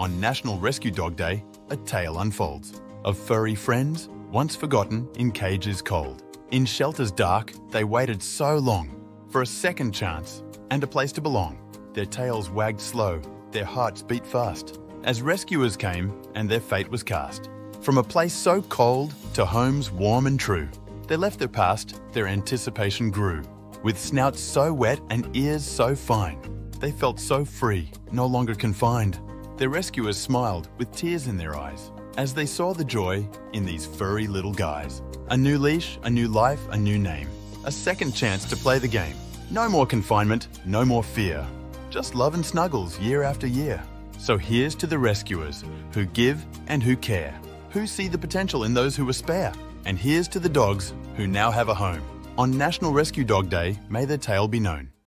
On National Rescue Dog Day, a tale unfolds of furry friends once forgotten in cages cold. In shelters dark, they waited so long for a second chance and a place to belong. Their tails wagged slow, their hearts beat fast as rescuers came and their fate was cast. From a place so cold to homes warm and true, they left their past, their anticipation grew. With snouts so wet and ears so fine, they felt so free, no longer confined. Their rescuers smiled with tears in their eyes as they saw the joy in these furry little guys. A new leash, a new life, a new name. A second chance to play the game. No more confinement, no more fear. Just love and snuggles year after year. So here's to the rescuers who give and who care, who see the potential in those who are spare. And here's to the dogs who now have a home. On National Rescue Dog Day, may their tale be known.